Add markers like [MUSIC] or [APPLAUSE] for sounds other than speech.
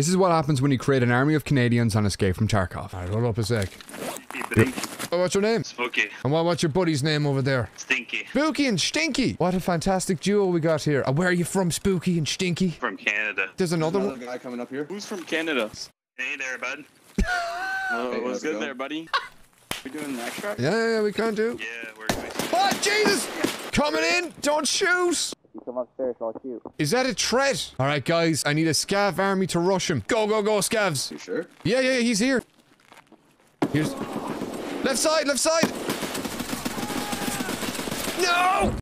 This is what happens when you create an army of Canadians on Escape from Tarkov. Alright, hold up a sec. Oh, what's your name? Smokey. And what, what's your buddy's name over there? Stinky. Spooky and Stinky. What a fantastic duo we got here. Uh, where are you from, Spooky and Stinky? From Canada. There's another Another guy coming up here. Who's from Canada? Hey there, bud. [LAUGHS] Oh, Hey, what's good going? there, buddy? We doing an extract? Yeah, yeah, yeah, we can do. Yeah, we're going. Oh, Jesus! Coming in! Don't shoot! You come upstairs, I'll shoot. Is that a threat? All right, guys, I need a scav army to rush him. Go, go, go, scavs. You sure? Yeah, yeah, he's here. Here's... Left side, left side! No!